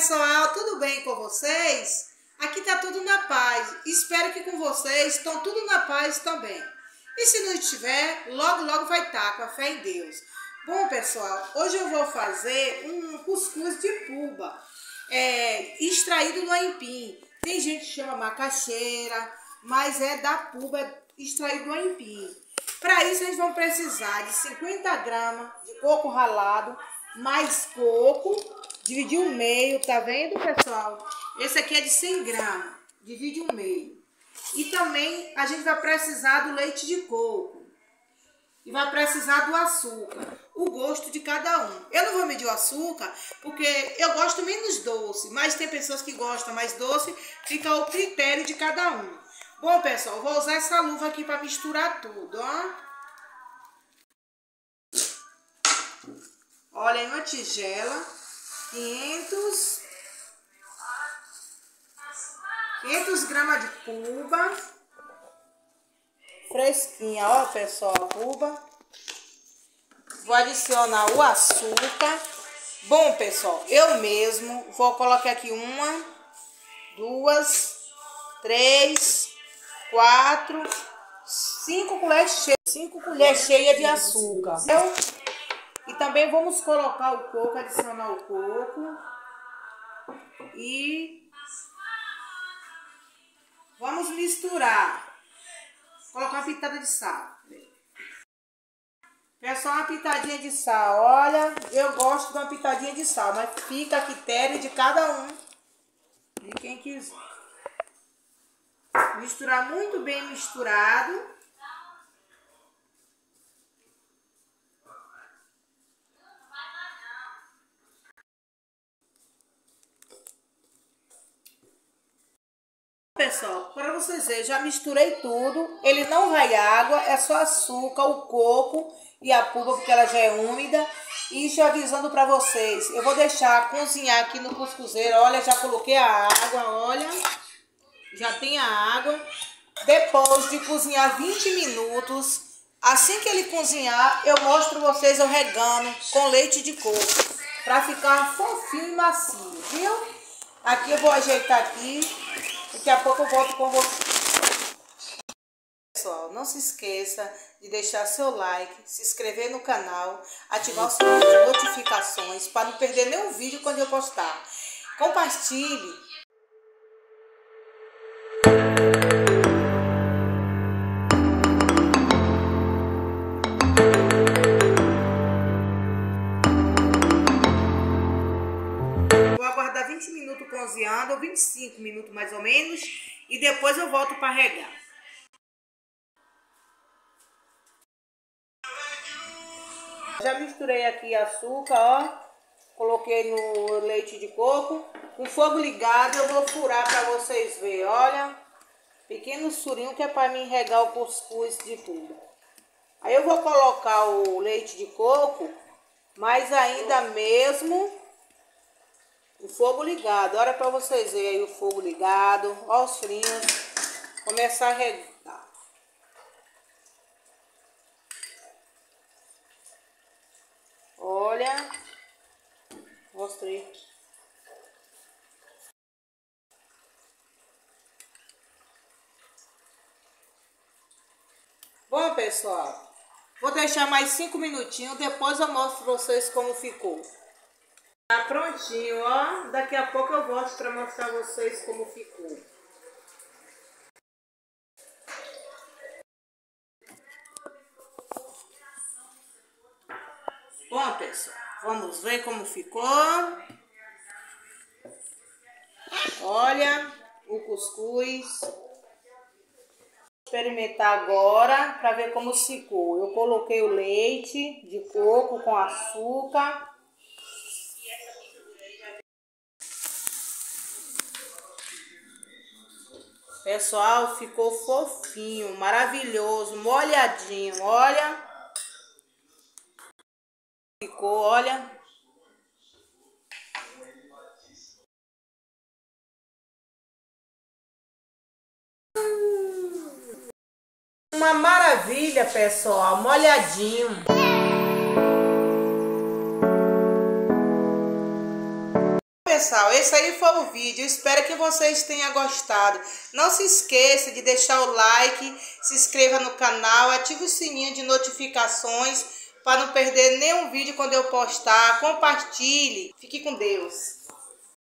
Pessoal, tudo bem com vocês? Aqui tá tudo na paz. Espero que com vocês estão tudo na paz também. E se não estiver, logo logo vai estar tá, com a fé em Deus. Bom, pessoal, hoje eu vou fazer um cuscuz de puba, é, extraído do aipim. Tem gente que chama macaxeira, mas é da puba extraído do aipim. Para isso, gente vai precisar de 50 gramas de coco ralado, mais coco, dividir o meio, tá vendo, pessoal? Esse aqui é de 100 gramas, divide o meio. E também a gente vai precisar do leite de coco. E vai precisar do açúcar, o gosto de cada um. Eu não vou medir o açúcar, porque eu gosto menos doce, mas tem pessoas que gostam mais doce, fica ao critério de cada um. Bom, pessoal, vou usar essa luva aqui para misturar tudo, ó. Olha, em uma tigela, 500, 500 gramas de puba, fresquinha, ó pessoal, puba. Vou adicionar o açúcar. Bom, pessoal, eu mesmo vou colocar aqui uma, duas, três, quatro, cinco colheres cheias, cinco colheres cheias de açúcar. Eu e também vamos colocar o coco, adicionar o coco. E vamos misturar. Colocar uma pitada de sal. Pessoal, uma pitadinha de sal. Olha, eu gosto de uma pitadinha de sal, mas fica a critério de cada um. De quem quiser. Misturar muito bem misturado. Pessoal, para vocês verem, já misturei tudo. Ele não vai água, é só açúcar, o coco e a pulpa, porque ela já é úmida. E já avisando para vocês, eu vou deixar cozinhar aqui no cuscuzeiro. Olha, já coloquei a água, olha. Já tem a água. Depois de cozinhar 20 minutos, assim que ele cozinhar, eu mostro vocês eu regando com leite de coco. Para ficar fofinho e macio, viu? Aqui eu vou ajeitar aqui Daqui a pouco eu volto com você. Pessoal, não se esqueça de deixar seu like, se inscrever no canal, ativar o sininho de notificações para não perder nenhum vídeo quando eu postar. Compartilhe. 20 minutos cozinhando, ou 25 minutos mais ou menos, e depois eu volto para regar. Já misturei aqui açúcar, ó. Coloquei no leite de coco. Com fogo ligado, eu vou furar para vocês verem, olha. Pequeno surinho que é para mim regar o cuscuz de tudo. Aí eu vou colocar o leite de coco, mas ainda mesmo o fogo ligado. Olha para vocês verem aí o fogo ligado. Olha os frinhos. Começar a regar. Olha. Mostrei. Bom, pessoal, vou deixar mais cinco minutinhos, depois eu mostro pra vocês como ficou. Tá prontinho, ó. Daqui a pouco eu volto para mostrar vocês como ficou. Bom, pessoal, vamos ver como ficou. Olha o cuscuz. Experimentar agora para ver como ficou. Eu coloquei o leite de coco com açúcar. Pessoal, ficou fofinho, maravilhoso, molhadinho, olha. Ficou, olha. Uma maravilha, pessoal, molhadinho. Pessoal, esse aí foi o vídeo. Espero que vocês tenham gostado. Não se esqueça de deixar o like, se inscreva no canal, ative o sininho de notificações para não perder nenhum vídeo quando eu postar. Compartilhe. Fique com Deus.